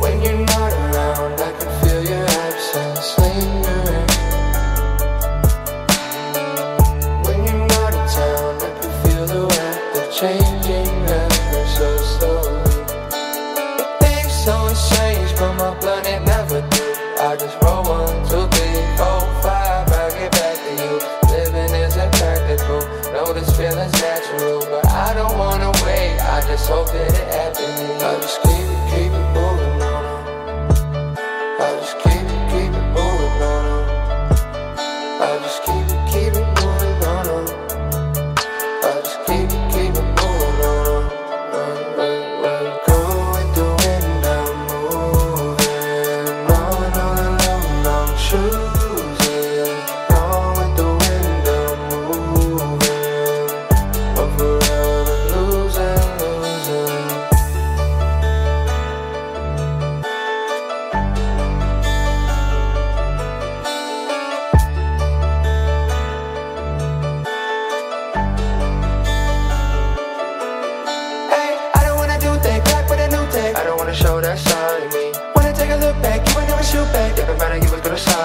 When you're not around, I can feel your absence lingering. When you're not in town, I can feel the weather changing ever so slowly. Things always change, but my planet never do. I just roll one, two, three, four, five. I get back to you. Living isn't practical. Know this feeling's natural, but I don't wanna wait. I just hope that it happens. I just keep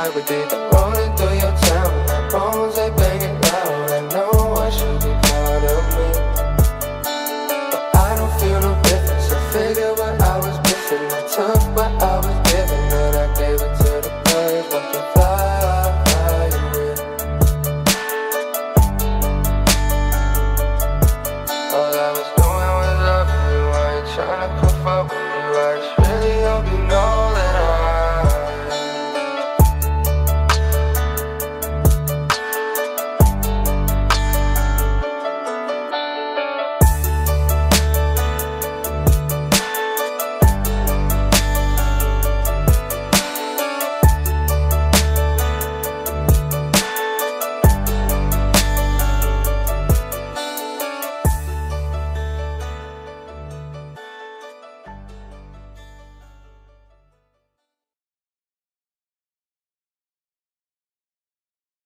side of me.